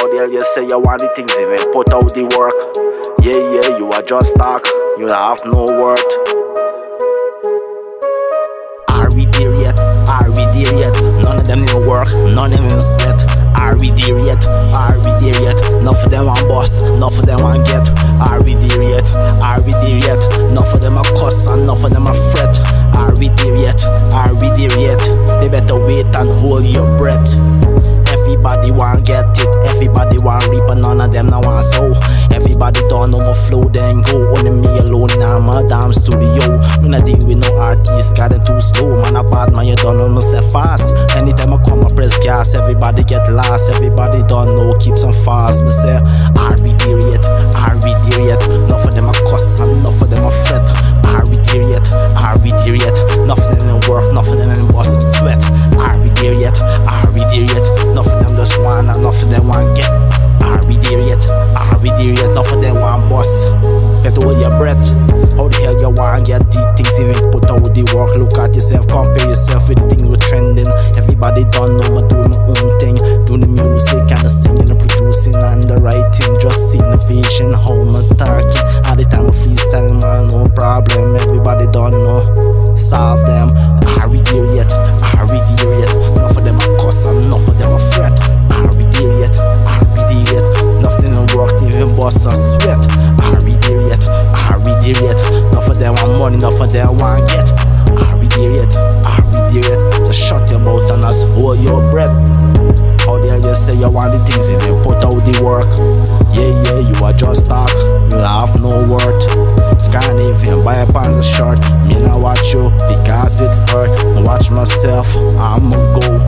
How hell you say you want the things even put out the work? Yeah, yeah, you are just talk, you have no worth. Are we there yet? Are we there yet? None of them even work, none of them even sweat. Are we there yet? Are we there yet? None of them want boss, none of them want get. Are we there yet? Are we there yet? None of them are cuss and none of them are fret. Are we there yet? Are we there yet? They better wait and hold your breath. Everybody want get it, everybody want reap, none of them now want sow. Everybody don't know my flow, then go. Only me alone in my damn studio. Me not deal with no artist, got them too slow. Man, a bad man, you don't know myself fast. Anytime I come, I press gas, everybody get lost. Everybody don't know, keep some fast. Me say, at yourself, compare yourself with the things we're trending. Everybody don't know me do my own thing. Doing the music and the singing and producing and the writing. Just innovation, how I'm talking. All the time I freestyle, man, no problem. Everybody don't know. Solve them. Are we there yet? Are we there yet? Enough of them are cuss and enough of them are fret. Are we there yet? Are we there yet? Nothing will work, even bust a sweat. Are we there yet? Are we yet? Enough of them want money, enough of them want get. There yet? Are we there yet? Just shut your mouth and us hold your breath. How the hell you say you want the things even put out the work? Yeah, yeah, you are just talk, you have no worth. Can't even buy a pants or shirt. Me not watch you because it hurt. Watch myself, I'ma go.